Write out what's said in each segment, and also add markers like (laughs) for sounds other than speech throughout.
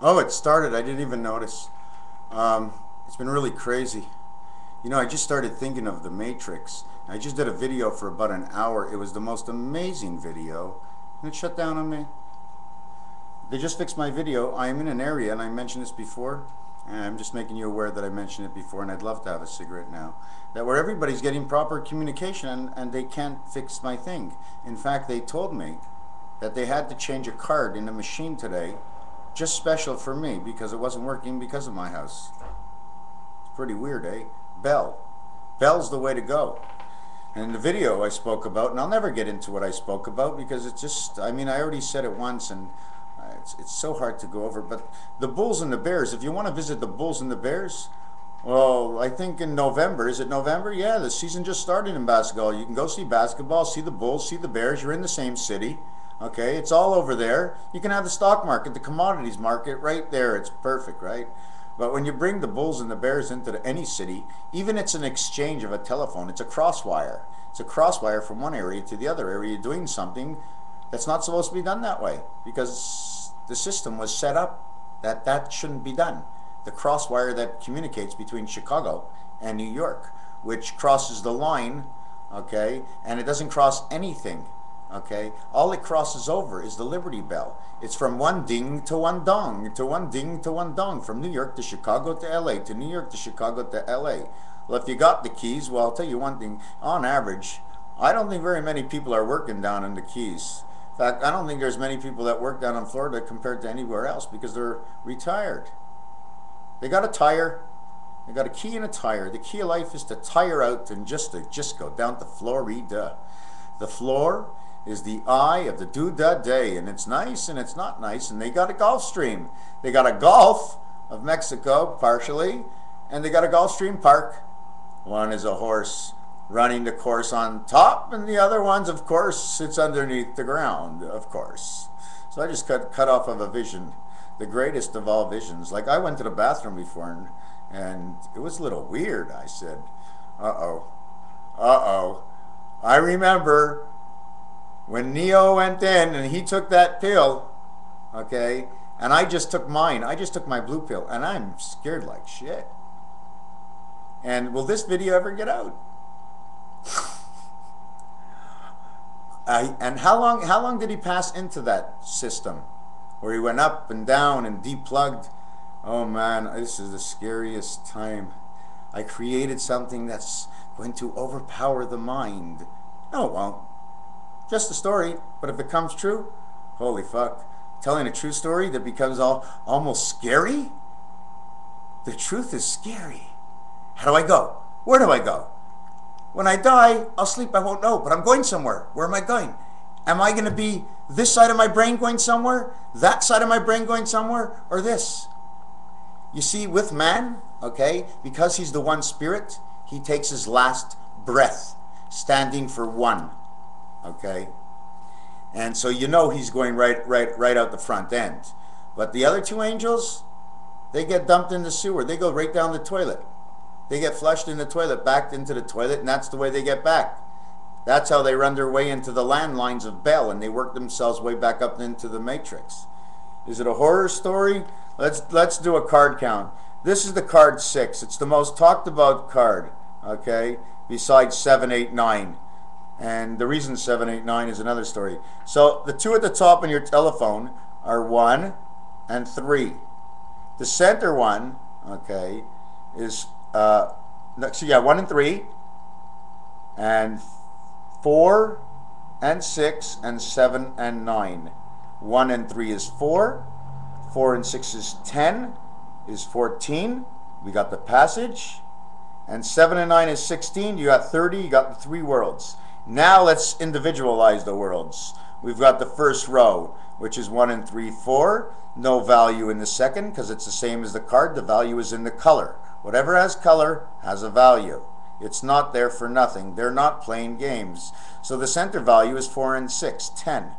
Oh, it started. I didn't even notice. Um, it's been really crazy. You know, I just started thinking of The Matrix. I just did a video for about an hour. It was the most amazing video, and it shut down on me. They just fixed my video. I am in an area, and I mentioned this before, and I'm just making you aware that I mentioned it before, and I'd love to have a cigarette now. That where everybody's getting proper communication, and, and they can't fix my thing. In fact, they told me that they had to change a card in the machine today just special for me because it wasn't working because of my house. It's pretty weird, eh? Bell. Bell's the way to go. And the video I spoke about, and I'll never get into what I spoke about because it's just, I mean, I already said it once and uh, it's, it's so hard to go over. But the Bulls and the Bears, if you want to visit the Bulls and the Bears, well, I think in November, is it November? Yeah, the season just started in basketball. You can go see basketball, see the Bulls, see the Bears. You're in the same city. Okay, it's all over there. You can have the stock market, the commodities market right there. It's perfect, right? But when you bring the bulls and the bears into any city, even it's an exchange of a telephone, it's a crosswire. It's a crosswire from one area to the other area doing something that's not supposed to be done that way because the system was set up that that shouldn't be done. The crosswire that communicates between Chicago and New York, which crosses the line, okay, and it doesn't cross anything Okay, all it crosses over is the Liberty Bell. It's from one ding to one dong, to one ding to one dong, from New York to Chicago to LA, to New York to Chicago to LA. Well, if you got the keys, well, I'll tell you one thing. On average, I don't think very many people are working down in the Keys. In fact, I don't think there's many people that work down in Florida compared to anywhere else because they're retired. They got a tire. They got a key and a tire. The key of life is to tire out and just to just go down to Florida. The floor is the eye of the do da day, and it's nice and it's not nice. And they got a Gulf Stream. They got a Gulf of Mexico, partially, and they got a Gulf Stream Park. One is a horse running the course on top, and the other one's, of course, sits underneath the ground, of course. So I just cut cut off of a vision, the greatest of all visions. Like I went to the bathroom before, and, and it was a little weird. I said, "Uh oh, uh oh." I remember when Neo went in and he took that pill, okay, and I just took mine. I just took my blue pill, and I'm scared like shit. And will this video ever get out? (laughs) uh, and how long? How long did he pass into that system, where he went up and down and deplugged? Oh man, this is the scariest time. I created something that's going to overpower the mind. No, it won't. Just a story, but if it comes true, holy fuck. Telling a true story that becomes all almost scary? The truth is scary. How do I go? Where do I go? When I die, I'll sleep, I won't know, but I'm going somewhere. Where am I going? Am I going to be this side of my brain going somewhere, that side of my brain going somewhere, or this? You see, with man, okay, because he's the one spirit, he takes his last breath, standing for one okay? And so you know he's going right, right, right out the front end. But the other two angels, they get dumped in the sewer. They go right down the toilet. They get flushed in the toilet, backed into the toilet, and that's the way they get back. That's how they run their way into the landlines of Bell, and they work themselves way back up into the Matrix. Is it a horror story? Let's let's do a card count. This is the card six. It's the most talked about card. Okay, besides seven, eight, nine. And the reason 789 is another story. So the two at the top on your telephone are 1 and 3. The center one, okay, is, uh, so yeah, 1 and 3. And 4 and 6 and 7 and 9. 1 and 3 is 4. 4 and 6 is 10, is 14. We got the passage. And 7 and 9 is 16. You got 30. You got the three worlds. Now let's individualize the worlds. We've got the first row, which is 1 and 3, 4. No value in the second because it's the same as the card. The value is in the color. Whatever has color has a value. It's not there for nothing. They're not playing games. So the center value is 4 and 6, 10.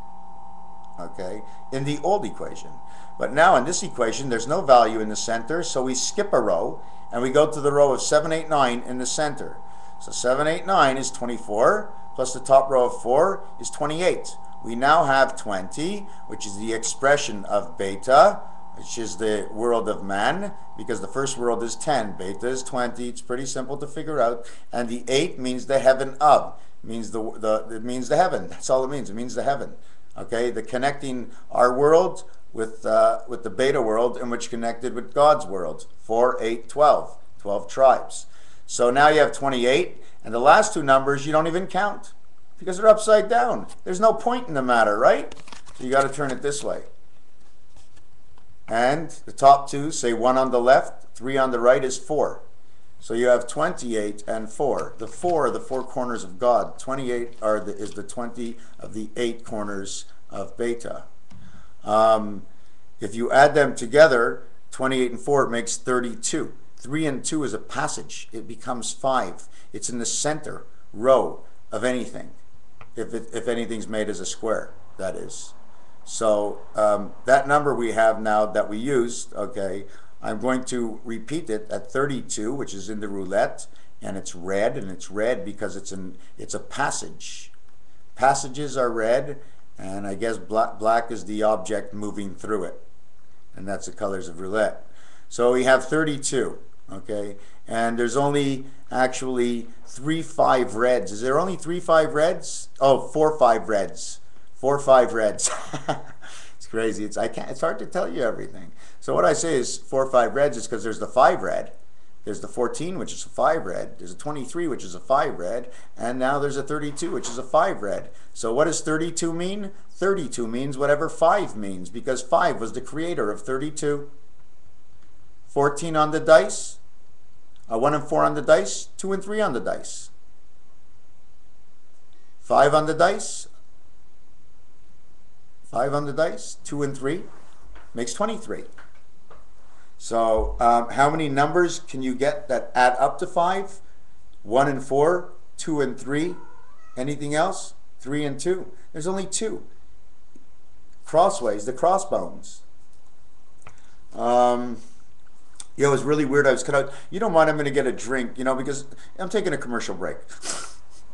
Okay, in the old equation. But now in this equation, there's no value in the center, so we skip a row and we go to the row of 7, 8, 9 in the center. So 7, 8, 9 is 24 plus the top row of 4 is 28. We now have 20, which is the expression of beta, which is the world of man, because the first world is 10, beta is 20. It's pretty simple to figure out. And the 8 means the heaven of, means the, the it means the heaven. That's all it means. It means the heaven. Okay, the connecting our world with uh, with the beta world, and which connected with God's world. 4, 8, 12. 12 tribes. So now you have 28, and the last two numbers you don't even count because they're upside down. There's no point in the matter, right? So you got to turn it this way. And the top two, say one on the left, three on the right is four. So you have 28 and 4. The 4 are the four corners of God. 28 are the, is the 20 of the eight corners of Beta. Um, if you add them together, 28 and 4, it makes 32. 3 and 2 is a passage. It becomes 5. It's in the center row of anything, if, it, if anything's made as a square, that is. So um, that number we have now that we used, okay, I'm going to repeat it at 32, which is in the roulette, and it's red, and it's red because it's an it's a passage. Passages are red, and I guess black, black is the object moving through it, and that's the colors of roulette. So we have 32, okay, and there's only actually three five reds. Is there only three five reds? Oh, four five reds. Four five reds. (laughs) it's crazy. It's I can't. It's hard to tell you everything. So what I say is four five reds is because there's the five red, there's the 14 which is a five red, there's a 23 which is a five red, and now there's a 32 which is a five red. So what does 32 mean? 32 means whatever five means because five was the creator of 32. 14 on the dice, a one and four on the dice, two and three on the dice. Five on the dice, Five on the dice, two and three, makes 23. So um, how many numbers can you get that add up to five? One and four, two and three. Anything else? Three and two. There's only two. Crossways, the crossbones. Um, know, it was really weird. I was cut out. You don't mind? I'm going to get a drink, you know, because I'm taking a commercial break.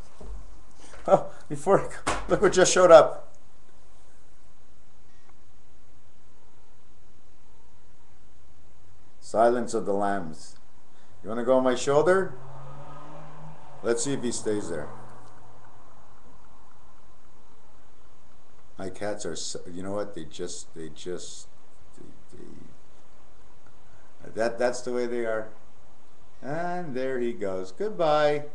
(laughs) oh, before (laughs) look what just showed up. Silence of the Lambs. You want to go on my shoulder? Let's see if he stays there. My cats are, so, you know what? They just, they just, they, they, that, that's the way they are. And there he goes. Goodbye.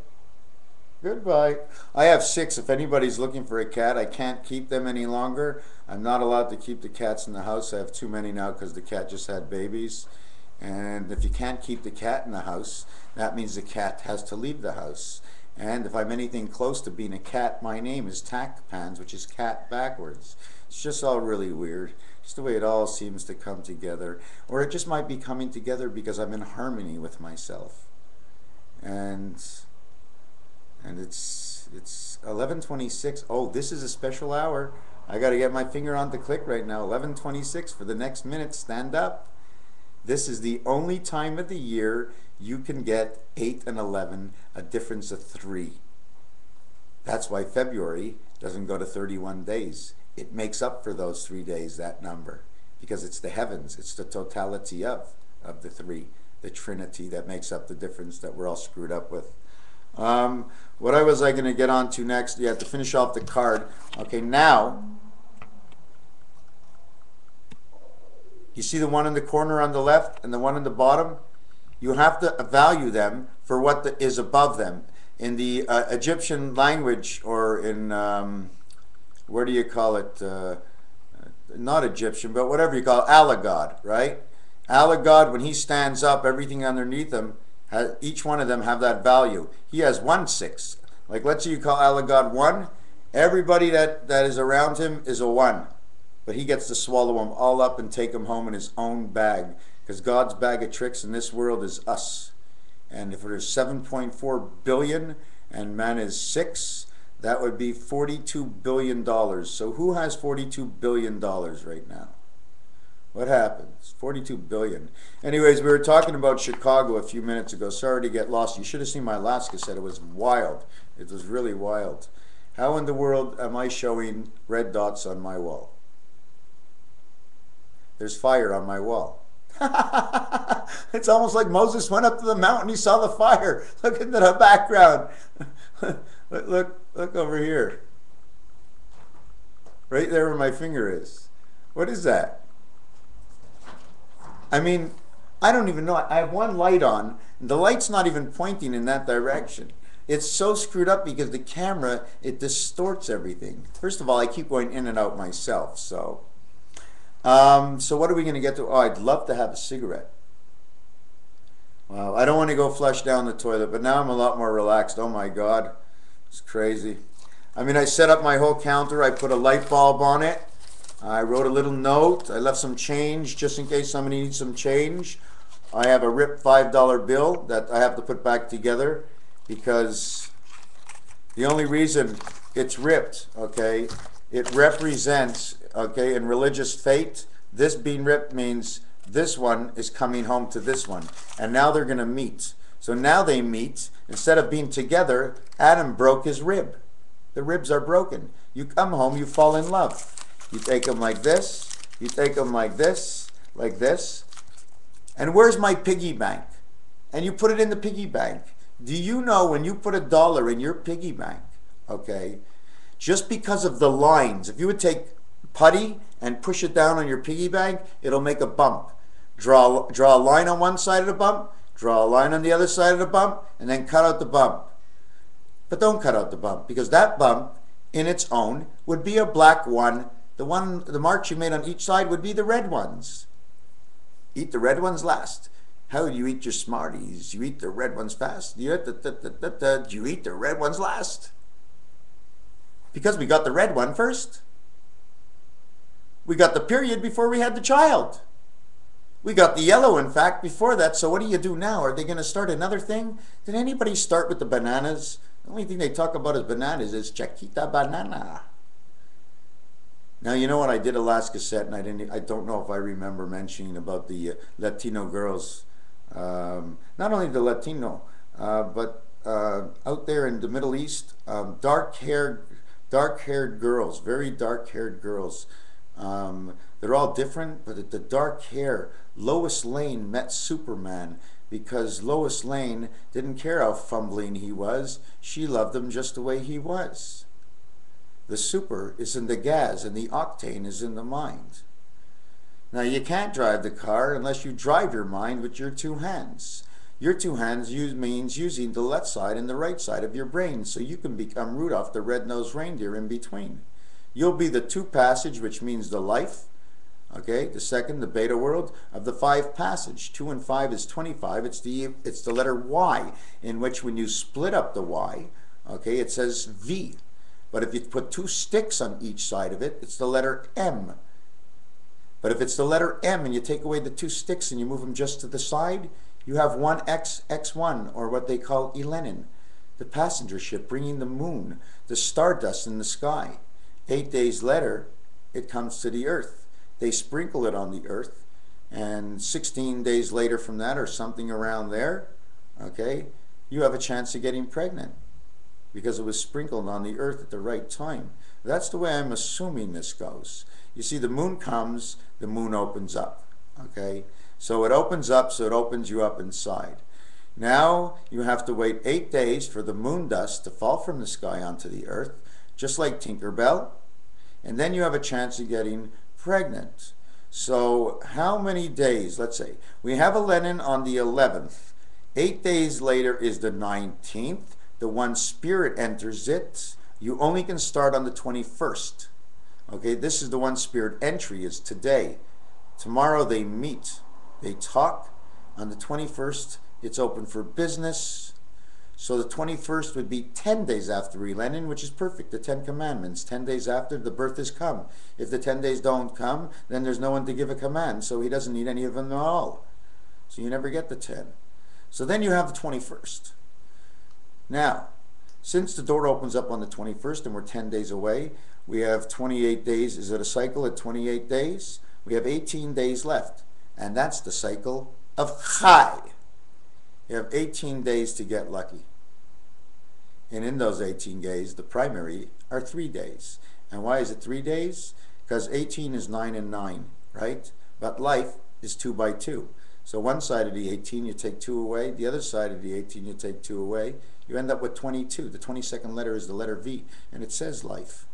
Goodbye. I have six. If anybody's looking for a cat, I can't keep them any longer. I'm not allowed to keep the cats in the house. I have too many now because the cat just had babies. And if you can't keep the cat in the house, that means the cat has to leave the house. And if I'm anything close to being a cat, my name is Tacpans, which is cat backwards. It's just all really weird. Just the way it all seems to come together. Or it just might be coming together because I'm in harmony with myself. And and it's it's 11:26. Oh, this is a special hour. I got to get my finger on the click right now. 11:26 for the next minute. Stand up. This is the only time of the year you can get 8 and 11, a difference of 3. That's why February doesn't go to 31 days. It makes up for those three days, that number, because it's the heavens, it's the totality of, of the three, the trinity that makes up the difference that we're all screwed up with. Um, what I was I going to get on to next? You have to finish off the card. Okay, now You see the one in the corner on the left and the one in the bottom? You have to value them for what the, is above them. In the uh, Egyptian language, or in, um, where do you call it? Uh, not Egyptian, but whatever you call it, Allah right? Allah when he stands up, everything underneath him, has, each one of them have that value. He has one sixth. Like let's say you call Allah one, everybody that, that is around him is a one but he gets to swallow them all up and take them home in his own bag because God's bag of tricks in this world is us. And if there's 7.4 billion and man is 6, that would be 42 billion dollars. So who has 42 billion dollars right now? What happens? 42 billion. Anyways, we were talking about Chicago a few minutes ago. Sorry to get lost. You should have seen my last cassette. It was wild. It was really wild. How in the world am I showing red dots on my wall? there's fire on my wall. (laughs) it's almost like Moses went up to the mountain, he saw the fire. (laughs) Look into the background. (laughs) look, look, over here. Right there where my finger is. What is that? I mean, I don't even know. I have one light on. and The light's not even pointing in that direction. It's so screwed up because the camera, it distorts everything. First of all, I keep going in and out myself, so. Um, so what are we going to get to? Oh, I'd love to have a cigarette. Wow, I don't want to go flush down the toilet, but now I'm a lot more relaxed. Oh my God, it's crazy. I mean, I set up my whole counter. I put a light bulb on it. I wrote a little note. I left some change just in case somebody needs some change. I have a ripped $5 bill that I have to put back together because the only reason it's ripped, okay, it represents, okay, in religious fate, this being ripped means this one is coming home to this one. And now they're going to meet. So now they meet. Instead of being together, Adam broke his rib. The ribs are broken. You come home, you fall in love. You take them like this, you take them like this, like this. And where's my piggy bank? And you put it in the piggy bank. Do you know when you put a dollar in your piggy bank, okay, just because of the lines, if you would take putty and push it down on your piggy bank, it'll make a bump. Draw, draw a line on one side of the bump, draw a line on the other side of the bump, and then cut out the bump. But don't cut out the bump because that bump in its own would be a black one. The one, the marks you made on each side would be the red ones. Eat the red ones last. How do you eat your Smarties? You eat the red ones fast. You you eat the red ones last. Because we got the red one first. We got the period before we had the child. We got the yellow, in fact, before that. So what do you do now? Are they going to start another thing? Did anybody start with the bananas? The only thing they talk about is bananas is Chiquita banana. Now you know what I did a last cassette, and I didn't. I don't know if I remember mentioning about the uh, Latino girls. Um, not only the Latino, uh, but uh, out there in the Middle East, um, dark-haired, dark-haired girls, very dark-haired girls. Um, they're all different, but the dark hair. Lois Lane met Superman because Lois Lane didn't care how fumbling he was. She loved him just the way he was. The super is in the gas and the octane is in the mind. Now, you can't drive the car unless you drive your mind with your two hands. Your two hands use, means using the left side and the right side of your brain so you can become Rudolph the red-nosed reindeer in between. You'll be the two passage, which means the life. Okay, the second, the beta world of the five passage. Two and five is 25. It's the, it's the letter Y, in which when you split up the Y, okay, it says V. But if you put two sticks on each side of it, it's the letter M. But if it's the letter M and you take away the two sticks and you move them just to the side, you have one X, X1, or what they call Elenin, the passenger ship bringing the moon, the stardust in the sky. Eight days later, it comes to the earth. They sprinkle it on the earth, and 16 days later from that, or something around there, okay, you have a chance of getting pregnant because it was sprinkled on the earth at the right time. That's the way I'm assuming this goes. You see, the moon comes, the moon opens up. Okay? So it opens up, so it opens you up inside. Now you have to wait eight days for the moon dust to fall from the sky onto the earth, just like Tinkerbell. And then you have a chance of getting pregnant. So how many days? Let's say we have a Elenin on the 11th. Eight days later is the 19th the one spirit enters it, you only can start on the 21st. Okay, this is the one spirit entry is today. Tomorrow they meet, they talk. On the 21st, it's open for business. So the 21st would be 10 days after Elenin, which is perfect, the 10 commandments. 10 days after, the birth has come. If the 10 days don't come, then there's no one to give a command, so he doesn't need any of them at all. So you never get the 10. So then you have the 21st. Now, since the door opens up on the 21st and we're 10 days away, we have 28 days. Is it a cycle at 28 days? We have 18 days left. And that's the cycle of Chai. You have 18 days to get lucky. And in those 18 days, the primary are three days. And why is it three days? Because 18 is 9 and 9, right? but life is 2 by 2. So one side of the 18, you take 2 away. The other side of the 18, you take 2 away. You end up with 22. The 22nd letter is the letter V, and it says life.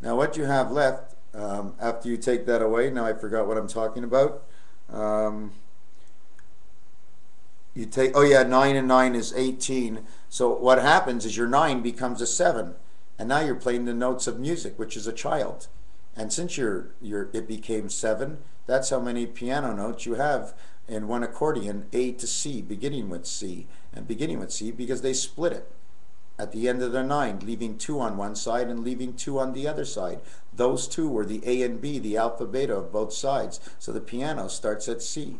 Now what you have left, um, after you take that away, now I forgot what I'm talking about. Um, you take, oh yeah, 9 and 9 is 18. So what happens is your 9 becomes a 7. And now you're playing the notes of music, which is a child. And since you're, you're, it became 7, that's how many piano notes you have in one accordion, A to C, beginning with C, and beginning with C because they split it at the end of the 9, leaving 2 on one side and leaving 2 on the other side. Those two were the A and B, the alpha beta of both sides. So the piano starts at C.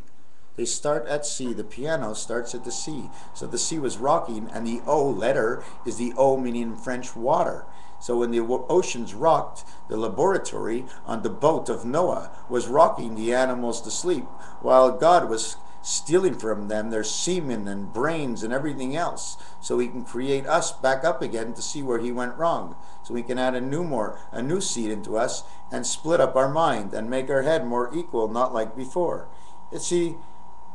They start at C. The piano starts at the C. So the C was rocking, and the O letter is the O meaning in French water. So when the oceans rocked, the laboratory on the boat of Noah was rocking the animals to sleep, while God was stealing from them their semen and brains and everything else so he can create us back up again to see where he went wrong so we can add a new more a new seed into us and split up our mind and make our head more equal not like before you see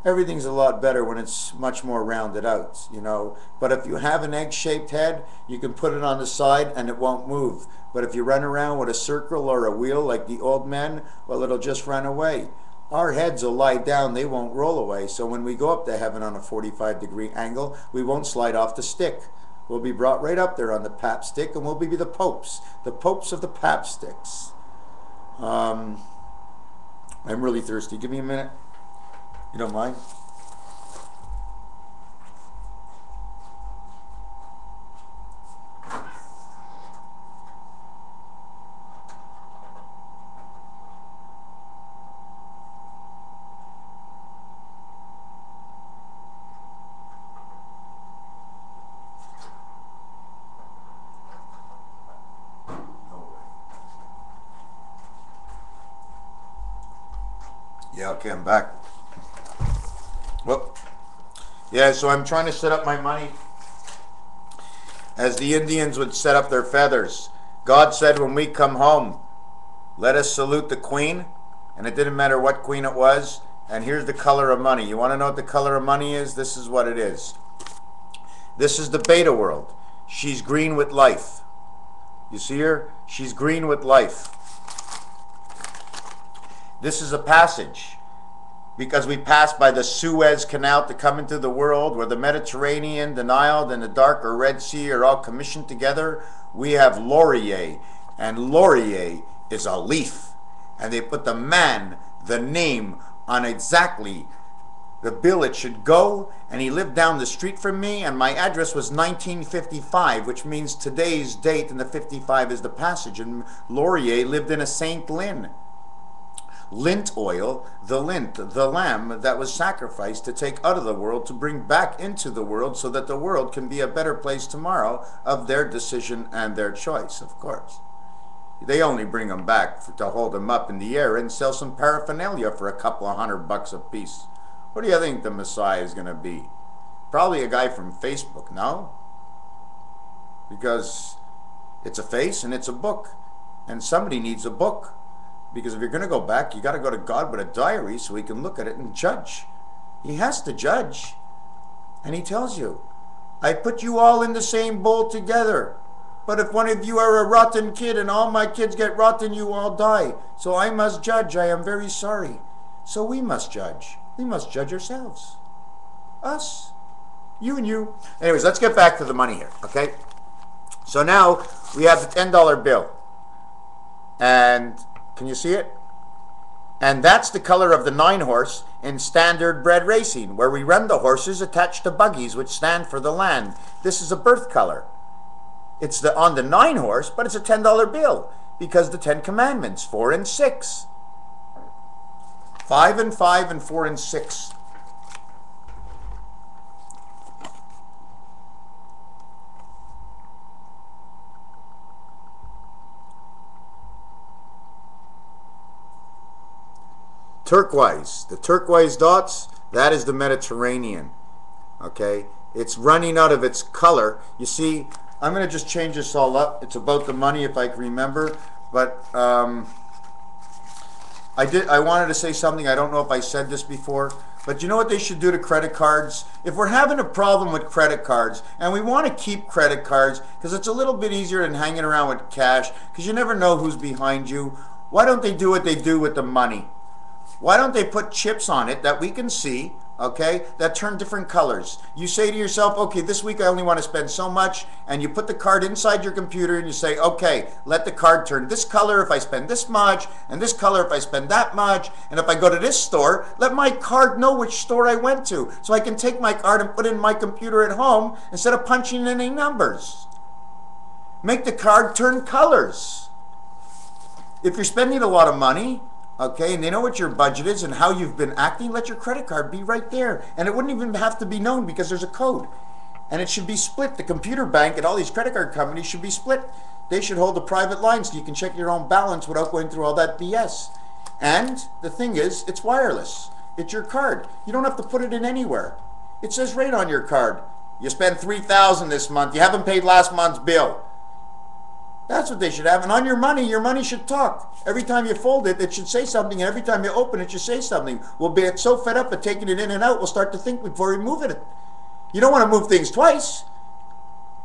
everything's a lot better when it's much more rounded out, you know. But if you have an egg-shaped head, you can put it on the side and it won't move. But if you run around with a circle or a wheel like the old men, well, it'll just run away. Our heads will lie down, they won't roll away. So when we go up to heaven on a 45 degree angle, we won't slide off the stick. We'll be brought right up there on the pap stick and we'll be the popes, the popes of the pap sticks. Um, I'm really thirsty. Give me a minute. You don't mind? Yeah, okay, I'm back. Yeah, so I'm trying to set up my money as the Indians would set up their feathers. God said, when we come home, let us salute the queen. And it didn't matter what queen it was. And here's the color of money. You want to know what the color of money is? This is what it is. This is the beta world. She's green with life. You see her? She's green with life. This is a passage because we pass by the Suez Canal to come into the world where the Mediterranean, the Nile, and the Dark or Red Sea are all commissioned together. We have Laurier, and Laurier is a leaf. And they put the man, the name, on exactly the bill it should go. And he lived down the street from me, and my address was 1955, which means today's date, and the 55 is the passage. And Laurier lived in a St. Lin lint oil, the lint, the lamb that was sacrificed to take out of the world to bring back into the world so that the world can be a better place tomorrow of their decision and their choice, of course. They only bring them back to hold them up in the air and sell some paraphernalia for a couple of hundred bucks a piece. What do you think the Messiah is going to be? Probably a guy from Facebook, no? Because it's a face and it's a book. And somebody needs a book. Because if you're going to go back, you got to go to God with a diary so he can look at it and judge. He has to judge. And he tells you, I put you all in the same bowl together. But if one of you are a rotten kid and all my kids get rotten, you all die. So I must judge. I am very sorry. So we must judge. We must judge ourselves. Us. You and you. Anyways, let's get back to the money here, okay? So now we have the $10 bill. And can you see it? And that's the color of the nine horse in standard bred racing, where we run the horses attached to buggies, which stand for the land. This is a birth color. It's the on the nine horse, but it's a ten dollar bill because the Ten Commandments, four and six. Five and five and four and six. Turquoise. The turquoise dots, that is the Mediterranean. Okay? It's running out of its color. You see, I'm going to just change this all up. It's about the money if I can remember. But um, I did. I wanted to say something. I don't know if I said this before, but you know what they should do to credit cards? If we're having a problem with credit cards and we want to keep credit cards because it's a little bit easier than hanging around with cash because you never know who's behind you, why don't they do what they do with the money? Why don't they put chips on it that we can see okay, that turn different colors. You say to yourself, okay, this week I only want to spend so much, and you put the card inside your computer and you say, okay, let the card turn this color if I spend this much, and this color if I spend that much, and if I go to this store, let my card know which store I went to, so I can take my card and put it in my computer at home instead of punching in any numbers. Make the card turn colors. If you're spending a lot of money, okay, and they know what your budget is and how you've been acting, let your credit card be right there. And it wouldn't even have to be known because there's a code. And it should be split. The computer bank and all these credit card companies should be split. They should hold a private line so you can check your own balance without going through all that BS. And the thing is, it's wireless. It's your card. You don't have to put it in anywhere. It says right on your card. You spent 3000 this month. You haven't paid last month's bill. That's what they should have. And on your money, your money should talk. Every time you fold it, it should say something. And every time you open it, should say something. We'll be so fed up at taking it in and out, we'll start to think before we move it. You don't want to move things twice.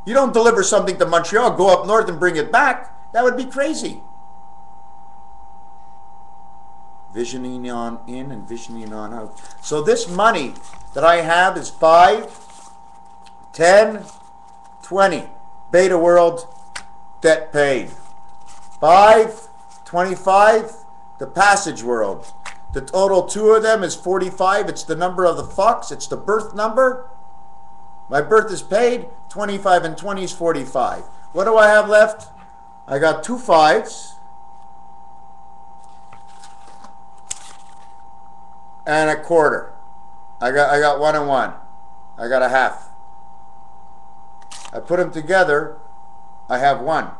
You don't deliver something to Montreal, go up north and bring it back. That would be crazy. Visioning on in and visioning on out. So this money that I have is 5, 10, 20. Beta World debt paid. 5, 25, the passage world. The total two of them is 45. It's the number of the fox. It's the birth number. My birth is paid. 25 and 20 is 45. What do I have left? I got two fives. And a quarter. I got I got one and one. I got a half. I put them together I have one.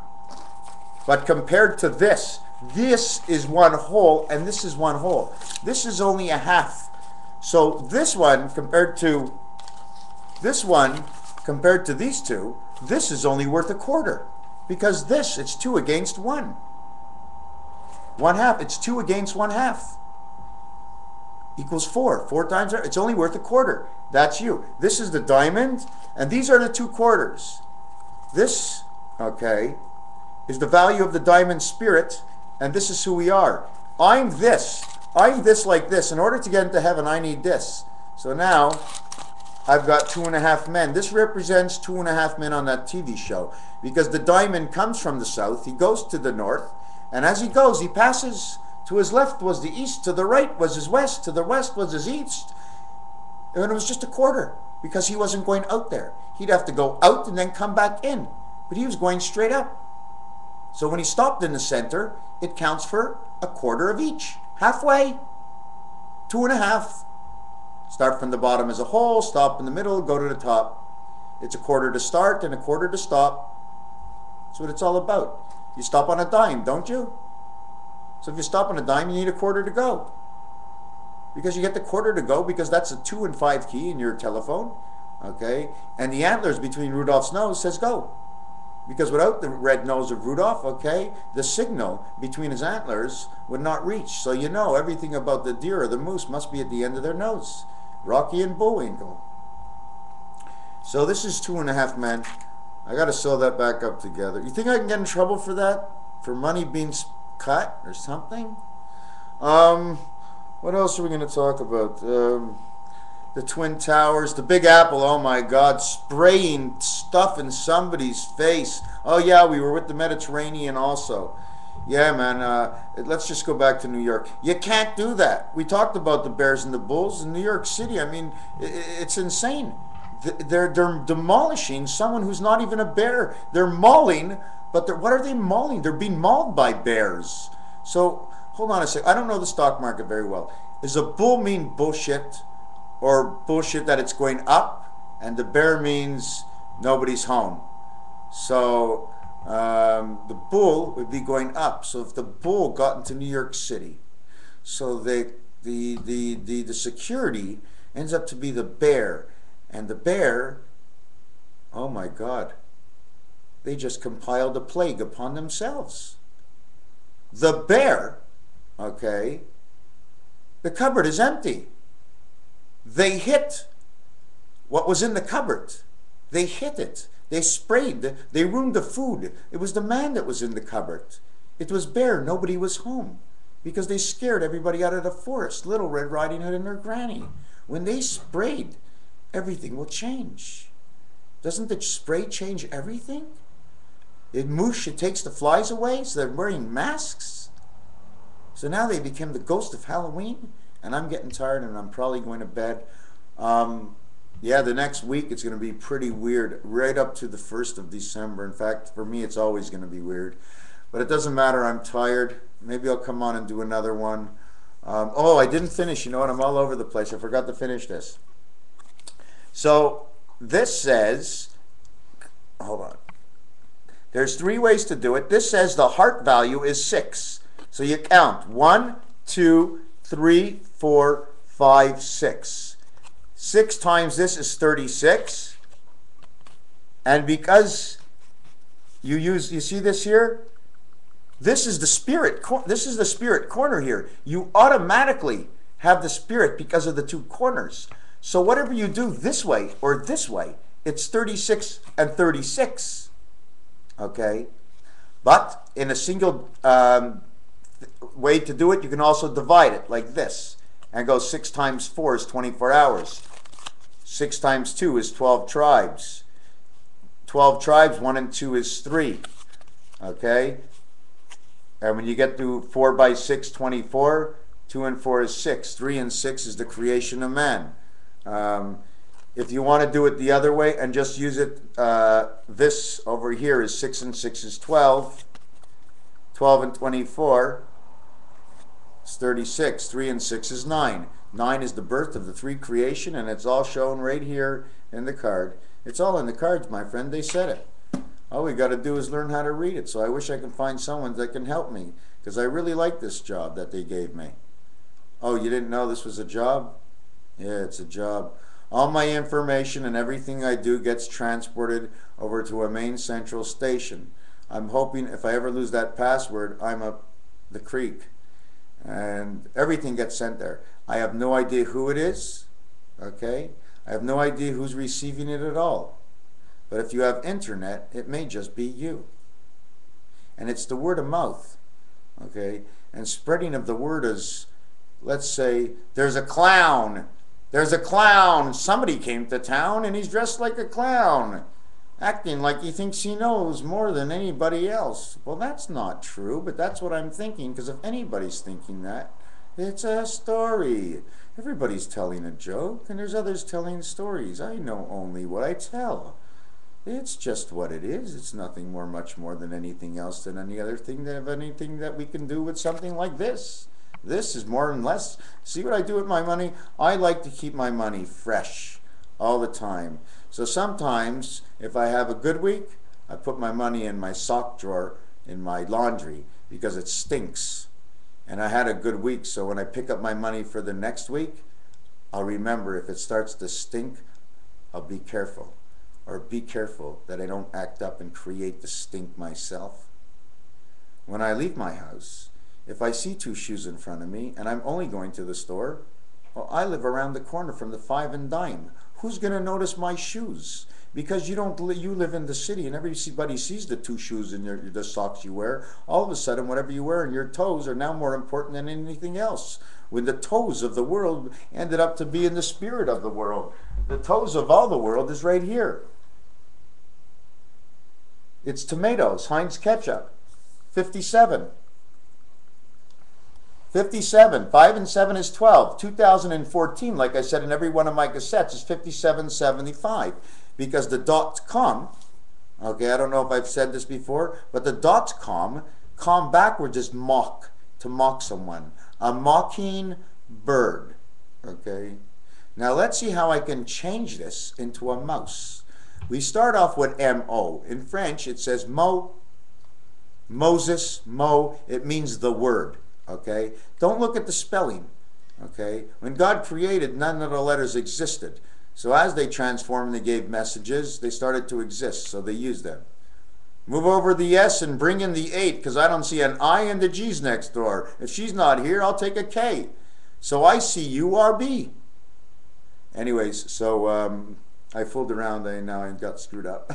But compared to this, this is one whole and this is one whole. This is only a half. So this one compared to this one compared to these two, this is only worth a quarter. Because this, it's two against one. One half, it's two against one half. Equals four. Four times, it's only worth a quarter. That's you. This is the diamond, and these are the two quarters. This okay, is the value of the diamond spirit, and this is who we are. I'm this. I'm this like this. In order to get into heaven, I need this. So now I've got two and a half men. This represents two and a half men on that TV show because the diamond comes from the south. He goes to the north, and as he goes, he passes. To his left was the east, to the right was his west, to the west was his east. And it was just a quarter because he wasn't going out there. He'd have to go out and then come back in but he was going straight up. So when he stopped in the center, it counts for a quarter of each. Halfway, two and a half. Start from the bottom as a whole, stop in the middle, go to the top. It's a quarter to start and a quarter to stop. That's what it's all about. You stop on a dime, don't you? So if you stop on a dime, you need a quarter to go. Because you get the quarter to go because that's a two and five key in your telephone. Okay? And the antlers between Rudolph's nose says go. Because without the red nose of Rudolph, okay, the signal between his antlers would not reach. So you know everything about the deer or the moose must be at the end of their nose. Rocky and Bullwinkle. So this is two and a half men. I got to sew that back up together. You think I can get in trouble for that? For money being cut or something? Um, what else are we going to talk about? Um, the Twin Towers, the Big Apple, oh my God, spraying stuff in somebody's face. Oh yeah, we were with the Mediterranean also. Yeah, man, uh, let's just go back to New York. You can't do that. We talked about the Bears and the Bulls in New York City. I mean, it's insane. They're, they're demolishing someone who's not even a bear. They're mauling, but they're, what are they mauling? They're being mauled by bears. So, hold on a sec. I don't know the stock market very well. Does a bull mean bullshit? Or bullshit that it's going up, and the bear means nobody's home. So um, the bull would be going up. So if the bull got into New York City, so the the the the, the security ends up to be the bear, and the bear, oh my God, they just compiled a plague upon themselves. The bear, okay, The cupboard is empty. They hit what was in the cupboard. They hit it. They sprayed. They ruined the food. It was the man that was in the cupboard. It was bare. Nobody was home because they scared everybody out of the forest. Little Red Riding Hood and her granny. When they sprayed, everything will change. Doesn't the spray change everything? It moosh, it takes the flies away, so they're wearing masks. So now they became the ghost of Halloween, and I'm getting tired and I'm probably going to bed. Um, yeah, the next week it's going to be pretty weird, right up to the 1st of December. In fact, for me, it's always going to be weird. But it doesn't matter, I'm tired. Maybe I'll come on and do another one. Um, oh, I didn't finish. You know what? I'm all over the place. I forgot to finish this. So this says, hold on. There's three ways to do it. This says the heart value is six. So you count one, two, three, four, five, six. Six times this is 36. And because you use, you see this here? This is the spirit, this is the spirit corner here. You automatically have the spirit because of the two corners. So whatever you do this way or this way, it's 36 and 36. Okay? But in a single um, way to do it, you can also divide it like this and go 6 times 4 is 24 hours. 6 times 2 is 12 tribes. 12 tribes, 1 and 2 is 3. Okay? And when you get to 4 by 6, 24, 2 and 4 is 6. 3 and 6 is the creation of man. Um, if you want to do it the other way and just use it, uh, this over here is 6 and 6 is 12. 12 and 24 is 36. 3 and 6 is 9. 9 is the birth of the three creation, and it's all shown right here in the card. It's all in the cards, my friend. They said it. All we got to do is learn how to read it. So I wish I can find someone that can help me because I really like this job that they gave me. Oh, you didn't know this was a job? Yeah, it's a job. All my information and everything I do gets transported over to a main central station. I'm hoping if I ever lose that password, I'm up the creek. And everything gets sent there. I have no idea who it is. Okay? I have no idea who's receiving it at all. But if you have internet, it may just be you. And it's the word of mouth. Okay? And spreading of the word is, let's say, there's a clown there's a clown. Somebody came to town and he's dressed like a clown, acting like he thinks he knows more than anybody else. Well, that's not true, but that's what I'm thinking because if anybody's thinking that, it's a story. Everybody's telling a joke and there's others telling stories. I know only what I tell. It's just what it is. It's nothing more, much more than anything else than any other thing that of anything that we can do with something like this. This is more and less. See what I do with my money? I like to keep my money fresh all the time. So sometimes, if I have a good week, I put my money in my sock drawer in my laundry because it stinks. And I had a good week, so when I pick up my money for the next week, I'll remember if it starts to stink, I'll be careful. Or be careful that I don't act up and create the stink myself. When I leave my house, if I see two shoes in front of me and I'm only going to the store, well, I live around the corner from the five and dime. Who's going to notice my shoes? Because you don't, you live in the city, and everybody sees the two shoes and your, the socks you wear. All of a sudden, whatever you wear and your toes are now more important than anything else. When the toes of the world ended up to be in the spirit of the world, the toes of all the world is right here. It's tomatoes, Heinz ketchup, 57. 57. 5 and 7 is 12. 2014, like I said in every one of my cassettes, is 5775 because the dot com, okay, I don't know if I've said this before, but the dot com, com backwards is mock, to mock someone. A mocking bird, okay? Now let's see how I can change this into a mouse. We start off with M-O. In French, it says mo, Moses, mo, it means the word. Okay? Don't look at the spelling. Okay? When God created, none of the letters existed. So as they transformed, they gave messages, they started to exist, so they used them. Move over the S and bring in the 8, because I don't see an I and the G's next door. If she's not here, I'll take a K. So I see URB. Anyways, so um, I fooled around and now I got screwed up.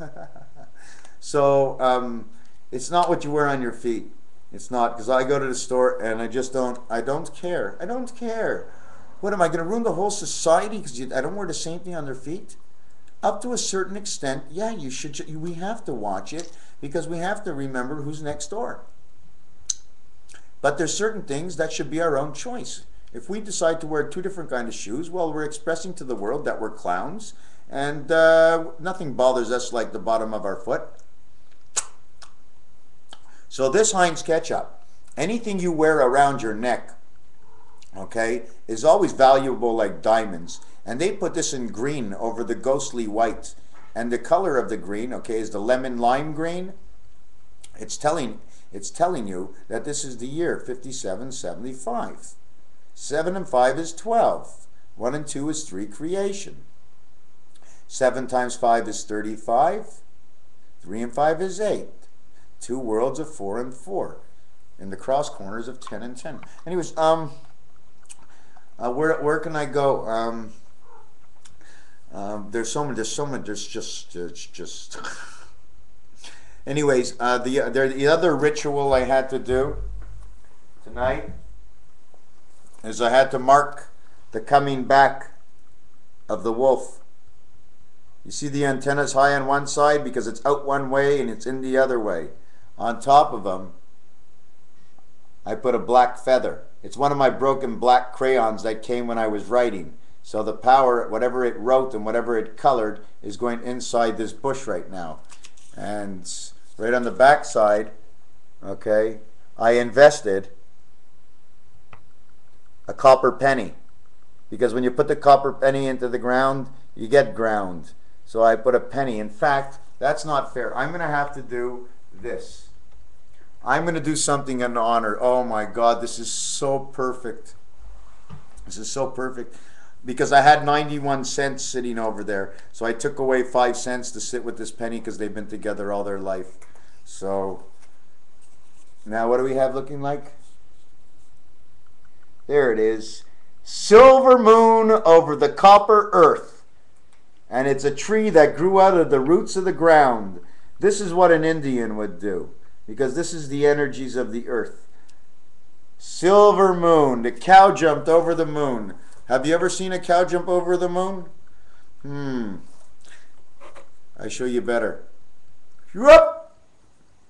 (laughs) so um, it's not what you wear on your feet. It's not because I go to the store and I just don't. I don't care. I don't care. What am I going to ruin the whole society because I don't wear the same thing on their feet? Up to a certain extent, yeah, you should. We have to watch it because we have to remember who's next door. But there's certain things that should be our own choice. If we decide to wear two different kind of shoes, well, we're expressing to the world that we're clowns, and uh, nothing bothers us like the bottom of our foot. So this Heinz ketchup, anything you wear around your neck, okay, is always valuable like diamonds. And they put this in green over the ghostly white. And the color of the green, okay, is the lemon lime green. It's telling it's telling you that this is the year 5775. 7 and 5 is 12. 1 and 2 is 3 creation. 7 times 5 is 35. 3 and 5 is 8 two worlds of four and four, in the cross corners of ten and ten. Anyways, um, uh, where where can I go? Um, um, there's so many. There's so many. There's just it's just. (laughs) Anyways, uh, the uh, the other ritual I had to do tonight is I had to mark the coming back of the wolf. You see the antennas high on one side because it's out one way and it's in the other way. On top of them, I put a black feather. It's one of my broken black crayons that came when I was writing. So the power, whatever it wrote and whatever it colored, is going inside this bush right now. And right on the back side, okay, I invested a copper penny. Because when you put the copper penny into the ground, you get ground. So I put a penny. In fact, that's not fair. I'm going to have to do this. I'm going to do something in honor. Oh my God, this is so perfect. This is so perfect. Because I had 91 cents sitting over there. So I took away 5 cents to sit with this penny because they've been together all their life. So now what do we have looking like? There it is. Silver moon over the copper earth. And it's a tree that grew out of the roots of the ground. This is what an Indian would do because this is the energies of the earth. Silver moon. The cow jumped over the moon. Have you ever seen a cow jump over the moon? Hmm. I show you better. Whoop!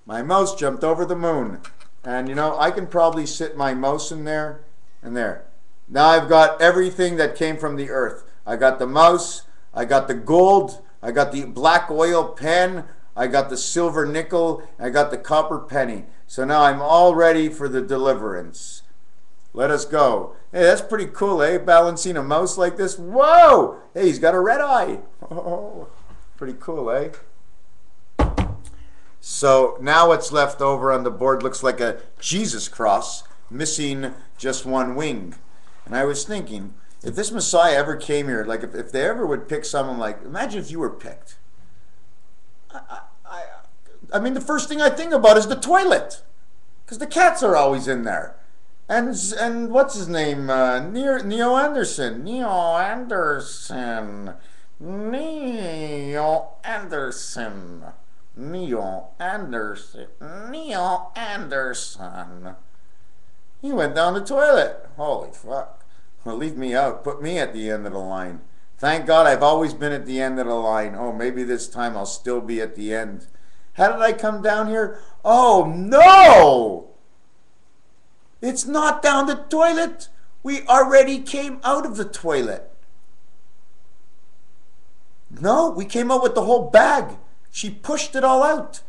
My mouse jumped over the moon. And you know, I can probably sit my mouse in there and there. Now I've got everything that came from the earth. I got the mouse, I got the gold, I got the black oil pen, I got the silver nickel, I got the copper penny. So now I'm all ready for the deliverance. Let us go. Hey, that's pretty cool, eh? Balancing a mouse like this. Whoa! Hey, he's got a red eye. Oh, pretty cool, eh? So now what's left over on the board looks like a Jesus cross, missing just one wing. And I was thinking, if this Messiah ever came here, like if, if they ever would pick someone like, imagine if you were picked. I, I, I mean, the first thing I think about is the toilet, because the cats are always in there. And and what's his name? Uh, Neo Anderson. Neo Anderson. Neo Anderson. Neo Anderson. Neo Anderson. He went down the toilet. Holy fuck. Well, leave me out. Put me at the end of the line. Thank God I've always been at the end of the line. Oh, maybe this time I'll still be at the end. How did I come down here? Oh, no! It's not down the toilet. We already came out of the toilet. No, we came out with the whole bag. She pushed it all out.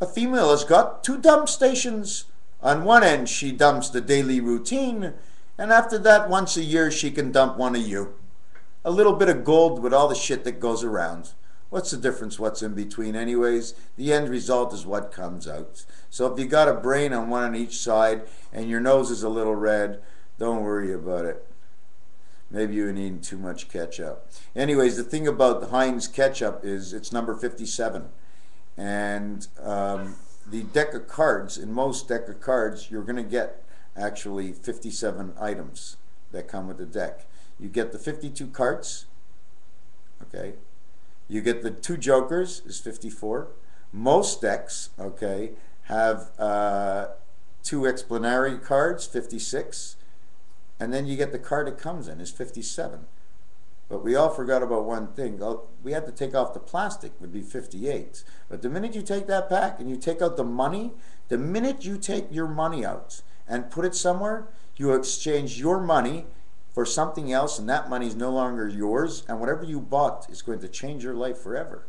A female has got two dump stations. On one end, she dumps the daily routine, and after that, once a year, she can dump one of you a little bit of gold with all the shit that goes around. What's the difference what's in between anyways? The end result is what comes out. So if you got a brain on one on each side and your nose is a little red, don't worry about it. Maybe you're eating too much ketchup. Anyways, the thing about Heinz ketchup is it's number 57. And um, the deck of cards, in most deck of cards, you're going to get actually 57 items that come with the deck. You get the 52 cards, okay? You get the two jokers is 54. Most decks, okay, have uh, two explanatory cards, 56. And then you get the card it comes in is 57. But we all forgot about one thing. Oh, we had to take off the plastic, would be 58. But the minute you take that pack and you take out the money, the minute you take your money out and put it somewhere, you exchange your money for something else, and that money is no longer yours. And whatever you bought is going to change your life forever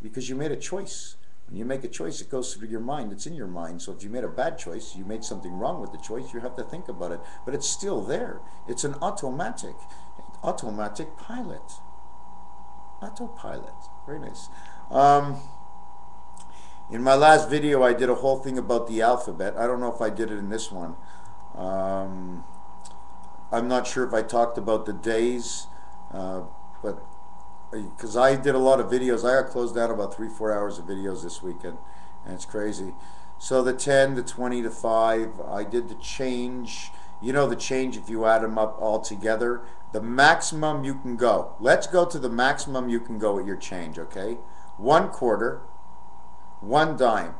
because you made a choice. When you make a choice, it goes through your mind. It's in your mind. So if you made a bad choice, you made something wrong with the choice, you have to think about it. But it's still there. It's an automatic, automatic pilot. Autopilot. Very nice. Um, in my last video, I did a whole thing about the alphabet. I don't know if I did it in this one. Um, I'm not sure if I talked about the days, uh, but because I did a lot of videos. I got closed down about three, four hours of videos this weekend, and it's crazy. So the 10, the 20, the 5, I did the change. You know the change if you add them up all together. The maximum you can go. Let's go to the maximum you can go with your change, okay? One quarter, one dime,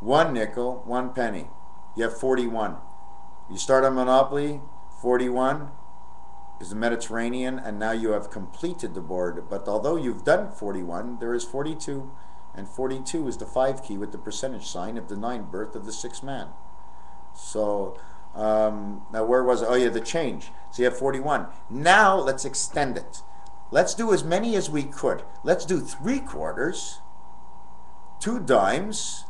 one nickel, one penny. You have 41. You start on Monopoly, 41, is the Mediterranean, and now you have completed the board. But although you've done 41, there is 42, and 42 is the 5 key with the percentage sign of the 9 birth of the 6th man. So, um, now where was it? Oh yeah, the change. So you have 41. Now let's extend it. Let's do as many as we could. Let's do 3 quarters, 2 dimes,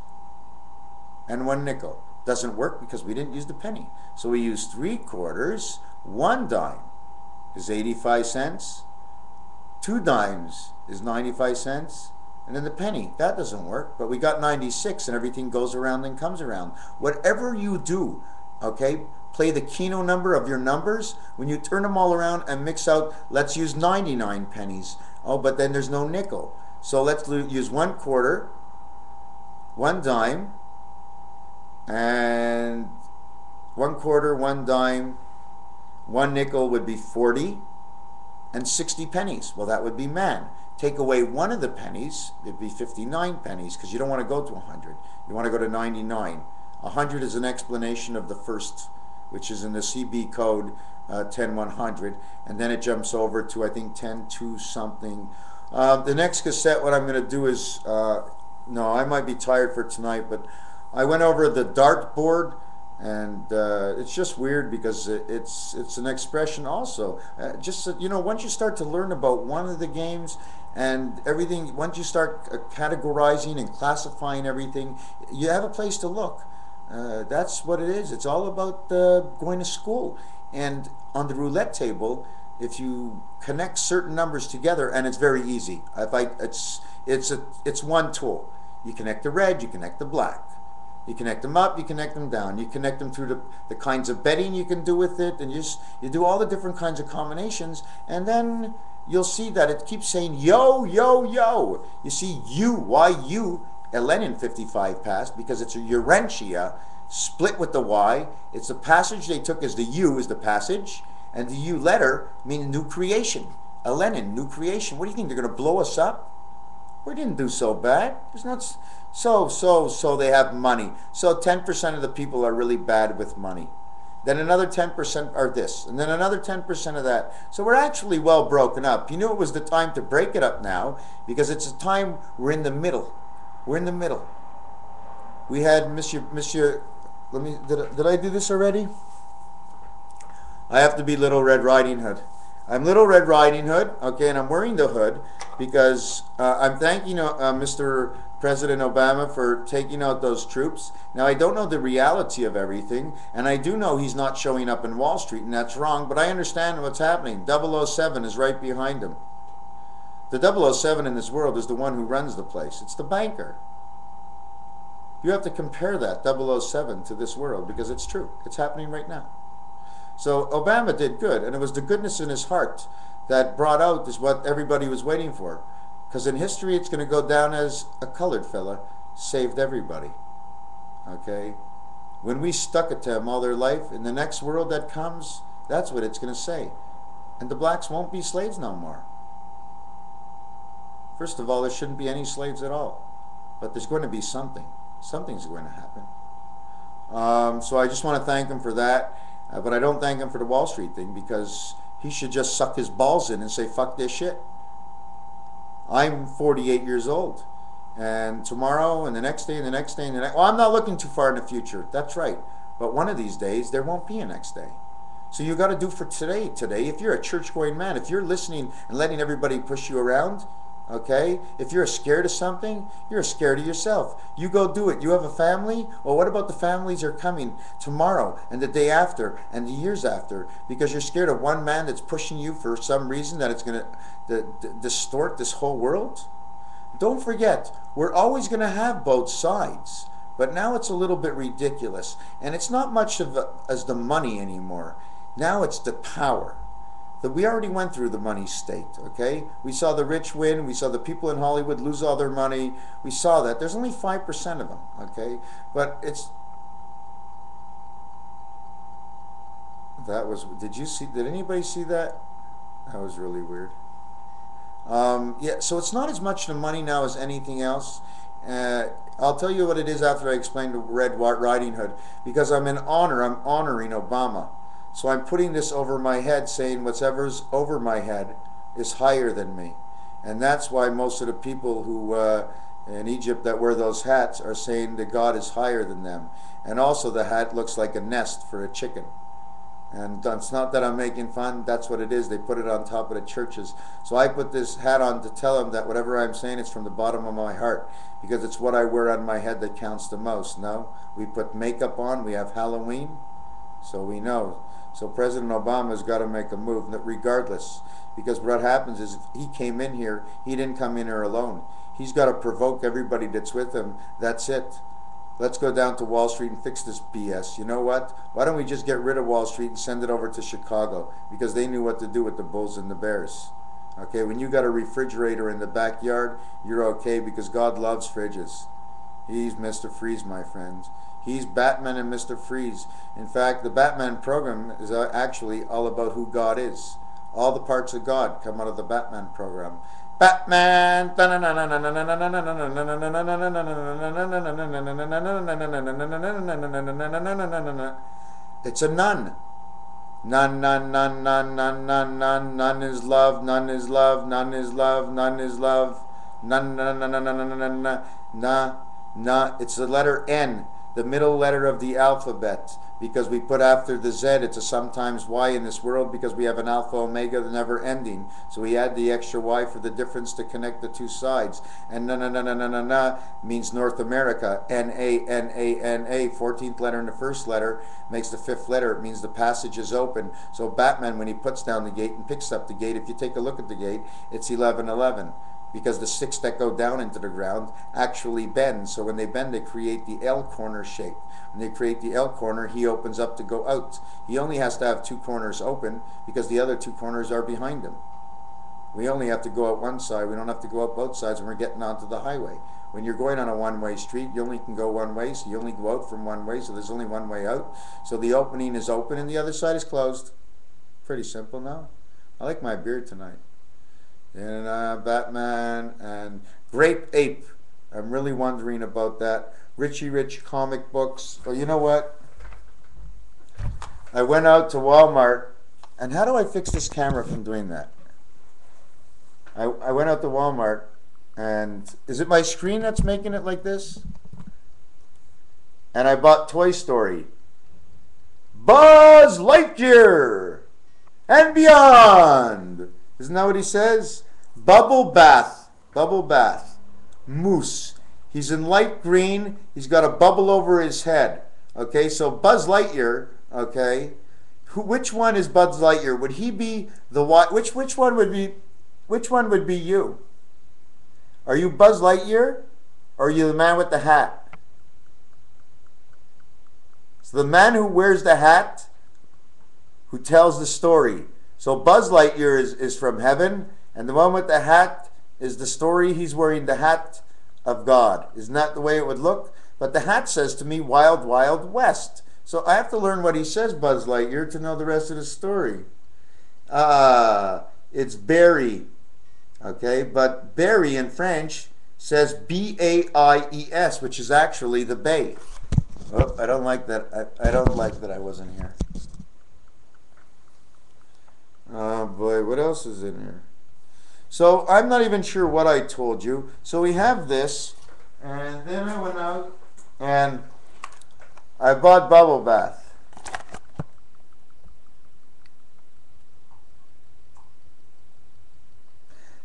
and 1 nickel. Doesn't work because we didn't use the penny. So we use 3 quarters, 1 dime, is 85 cents. Two dimes is 95 cents. And then the penny, that doesn't work. But we got 96 and everything goes around and comes around. Whatever you do, okay, play the keno number of your numbers. When you turn them all around and mix out, let's use 99 pennies. Oh, but then there's no nickel. So let's use one quarter, one dime, and one quarter, one dime, one nickel would be 40 and 60 pennies. Well, that would be man. Take away one of the pennies, it'd be 59 pennies because you don't want to go to 100. You want to go to 99. 100 is an explanation of the first, which is in the CB code uh, 10100, and then it jumps over to I think 102 something. Uh, the next cassette, what I'm going to do is, uh, no, I might be tired for tonight, but I went over the dartboard and uh, it's just weird because it's it's an expression also. Uh, just you know, once you start to learn about one of the games and everything, once you start uh, categorizing and classifying everything, you have a place to look. Uh, that's what it is. It's all about uh, going to school. And on the roulette table, if you connect certain numbers together, and it's very easy. If I, it's it's a it's one tool. You connect the red, you connect the black you connect them up, you connect them down. You connect them through the, the kinds of betting you can do with it, and you, just, you do all the different kinds of combinations, and then you'll see that it keeps saying yo, yo, yo. You see you, why you? A Lenin 55 passed because it's a Urantia split with the Y. It's the passage they took as the U is the passage, and the U letter means new creation. A Lenin, new creation. What do you think? They're going to blow us up? We didn't do so bad. There's not so, so, so they have money. So 10% of the people are really bad with money. Then another 10% are this, and then another 10% of that. So we're actually well broken up. You knew it was the time to break it up now because it's a time we're in the middle. We're in the middle. We had Monsieur, Monsieur, let me, did, did I do this already? I have to be Little Red Riding Hood. I'm Little Red Riding Hood, okay, and I'm wearing the hood because uh, I'm thanking uh, Mr. President Obama for taking out those troops. Now, I don't know the reality of everything, and I do know he's not showing up in Wall Street, and that's wrong, but I understand what's happening. 007 is right behind him. The 007 in this world is the one who runs the place, it's the banker. You have to compare that 007 to this world because it's true. It's happening right now. So Obama did good, and it was the goodness in his heart that brought out is what everybody was waiting for. Because in history, it's going to go down as a colored fella saved everybody. Okay? when we stuck it to them all their life, in the next world that comes, that's what it's going to say. And the blacks won't be slaves no more. First of all, there shouldn't be any slaves at all. But there's going to be something. Something's going to happen. Um, so I just want to thank him for that. Uh, but I don't thank him for the Wall Street thing because he should just suck his balls in and say, fuck this shit. I'm 48 years old. And tomorrow and the next day and the next day and the next... Well, I'm not looking too far in the future. That's right. But one of these days, there won't be a next day. So you got to do for today. Today, if you're a church-going man, if you're listening and letting everybody push you around, Okay? If you're scared of something, you're scared of yourself. You go do it. You have a family? Well, what about the families that are coming tomorrow and the day after and the years after? Because you're scared of one man that's pushing you for some reason that it's going to distort this whole world? Don't forget, we're always going to have both sides. But now it's a little bit ridiculous. And it's not much of a, as the money anymore. Now it's the power that we already went through the money state, okay? We saw the rich win. We saw the people in Hollywood lose all their money. We saw that. There's only 5% of them, okay? But it's... That was... Did you see... Did anybody see that? That was really weird. Um, yeah, so it's not as much the money now as anything else. Uh, I'll tell you what it is after I explain the Red Riding Hood. Because I'm in honor, I'm honoring Obama. So I'm putting this over my head, saying whatever's over my head is higher than me. And that's why most of the people who uh, in Egypt that wear those hats are saying that God is higher than them. And also the hat looks like a nest for a chicken. And it's not that I'm making fun, that's what it is. They put it on top of the churches. So I put this hat on to tell them that whatever I'm saying is from the bottom of my heart because it's what I wear on my head that counts the most. No, we put makeup on, we have Halloween, so we know. So President Obama's got to make a move, regardless. Because what happens is, he came in here, he didn't come in here alone. He's got to provoke everybody that's with him. That's it. Let's go down to Wall Street and fix this BS. You know what? Why don't we just get rid of Wall Street and send it over to Chicago? Because they knew what to do with the Bulls and the Bears. Okay, when you got a refrigerator in the backyard, you're okay because God loves fridges. He's Mr. Freeze, my friends. He's Batman and Mr. Freeze. In fact, the Batman program is uh, actually all about who God is. All the parts of God come out of the Batman program. Batman. It's a nun. None, none, none, none, none, none, none, none is love, none is love, none is love, none is love, none, none, none, none, none, none, none, na, na. It's the letter N the middle letter of the alphabet because we put after the Z, it's a sometimes Y in this world because we have an alpha omega the never ending. So we add the extra Y for the difference to connect the two sides. And na na na na na na na means North America. N A N A N A, 14th letter in the first letter, makes the fifth letter. It means the passage is open. So Batman, when he puts down the gate and picks up the gate, if you take a look at the gate, it's 1111 because the sticks that go down into the ground actually bend. So when they bend, they create the L corner shape. When they create the L corner, he opens up to go out. He only has to have two corners open because the other two corners are behind him. We only have to go out one side. We don't have to go out both sides when we're getting onto the highway. When you're going on a one-way street, you only can go one way, so you only go out from one way, so there's only one way out. So the opening is open and the other side is closed. Pretty simple now. I like my beard tonight and uh, Batman and Grape Ape. I'm really wondering about that. Richie Rich comic books. Well, you know what? I went out to Walmart, and how do I fix this camera from doing that? I, I went out to Walmart, and is it my screen that's making it like this? And I bought Toy Story. Buzz Lightyear and beyond. Isn't that what he says? Bubble bath. Bubble bath. Moose. He's in light green. He's got a bubble over his head. Okay, so Buzz Lightyear, okay, who, which one is Buzz Lightyear? Would he be the which which one would be which one would be you? Are you Buzz Lightyear or are you the man with the hat? So the man who wears the hat who tells the story. So Buzz Lightyear is, is from heaven, and the one with the hat is the story. He's wearing the hat of God. Isn't that the way it would look? but the hat says to me Wild Wild West. So I have to learn what he says, Buzz Lightyear, to know the rest of the story. Uh, it's Barry, okay? But Barry in French says B A I E S, which is actually the bay. Oh, I don't like that. I, I don't like that I wasn't here. Oh boy, what else is in here? So I'm not even sure what I told you. So we have this, and then I went out and I bought bubble bath.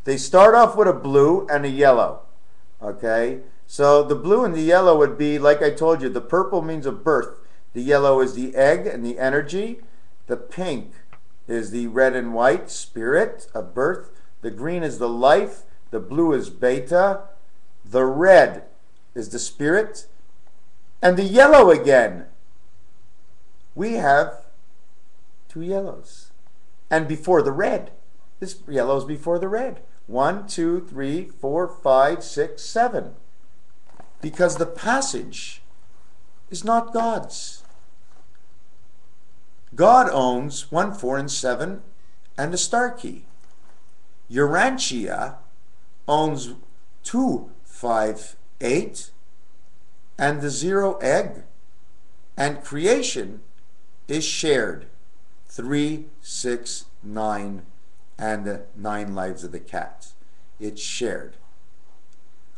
They start off with a blue and a yellow. Okay? So the blue and the yellow would be, like I told you, the purple means a birth. The yellow is the egg and the energy. The pink is the red and white spirit of birth. The green is the life. The blue is beta. The red is the spirit. And the yellow again. We have two yellows. And before the red. This yellow is before the red. One, two, three, four, five, six, seven. Because the passage is not God's. God owns 1, 4, and 7 and the star key. Urantia owns 258 and the zero egg. And creation is shared 3, 6, 9, and the nine lives of the cat. It's shared.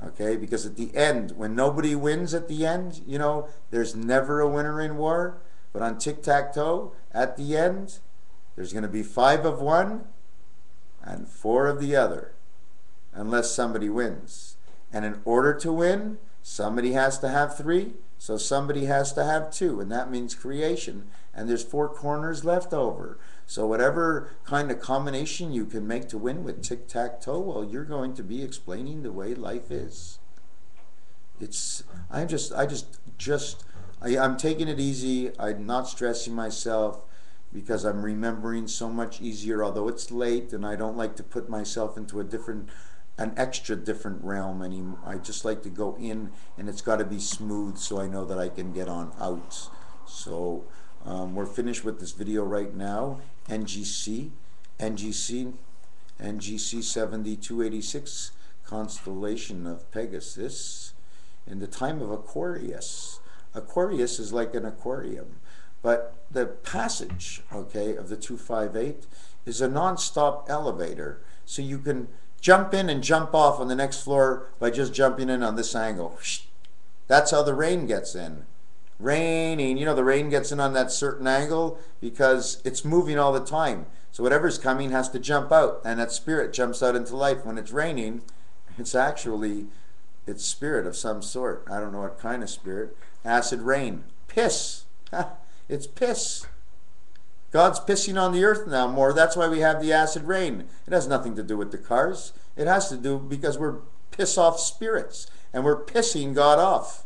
Okay, because at the end, when nobody wins at the end, you know, there's never a winner in war. But on tic tac toe, at the end, there's going to be five of one and four of the other, unless somebody wins. And in order to win, somebody has to have three, so somebody has to have two, and that means creation. And there's four corners left over. So whatever kind of combination you can make to win with tic tac toe, well, you're going to be explaining the way life is. It's I'm just I just just I, I'm taking it easy. I'm not stressing myself because I'm remembering so much easier, although it's late and I don't like to put myself into a different, an extra different realm anymore. I just like to go in and it's got to be smooth so I know that I can get on out. So um, we're finished with this video right now. NGC, NGC, NGC 7286 constellation of Pegasus in the time of Aquarius. Aquarius is like an aquarium. But the passage, okay, of the 258 is a non-stop elevator. So you can jump in and jump off on the next floor by just jumping in on this angle. That's how the rain gets in. Raining, you know, the rain gets in on that certain angle because it's moving all the time. So whatever's coming has to jump out, and that spirit jumps out into life. When it's raining, it's actually it's spirit of some sort. I don't know what kind of spirit. Acid rain. Piss. (laughs) it's piss. God's pissing on the earth now more. That's why we have the acid rain. It has nothing to do with the cars. It has to do because we're piss off spirits and we're pissing God off.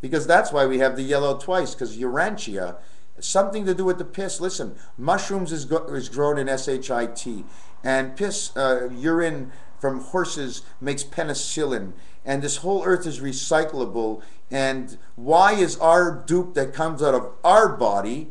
Because that's why we have the yellow twice, because Urantia, something to do with the piss. Listen, mushrooms is, is grown in SHIT, and piss, uh, urine from horses makes penicillin and this whole earth is recyclable and why is our dupe that comes out of our body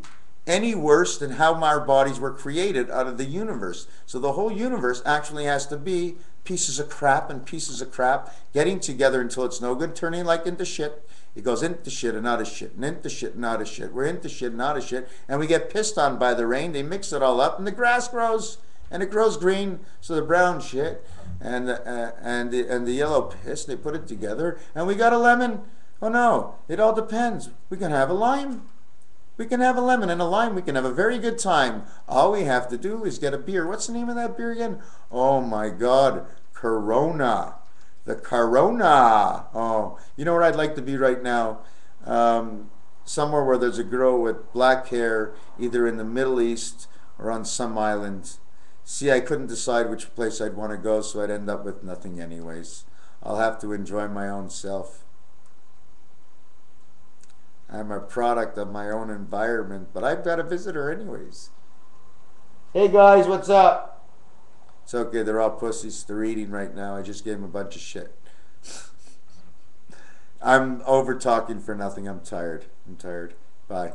any worse than how our bodies were created out of the universe so the whole universe actually has to be pieces of crap and pieces of crap getting together until it's no good turning like into shit it goes into shit and out of shit and into shit and out of shit we're into shit and out of shit and we get pissed on by the rain they mix it all up and the grass grows and it grows green so the brown shit and uh, and the and the yellow piss. They put it together, and we got a lemon. Oh no! It all depends. We can have a lime. We can have a lemon and a lime. We can have a very good time. All we have to do is get a beer. What's the name of that beer again? Oh my God, Corona. The Corona. Oh, you know where I'd like to be right now? Um, somewhere where there's a girl with black hair, either in the Middle East or on some island See, I couldn't decide which place I'd want to go, so I'd end up with nothing anyways. I'll have to enjoy my own self. I'm a product of my own environment, but I've got a visitor anyways. Hey guys, what's up? It's okay, they're all pussies. They're eating right now. I just gave them a bunch of shit. (laughs) I'm over talking for nothing. I'm tired. I'm tired. Bye.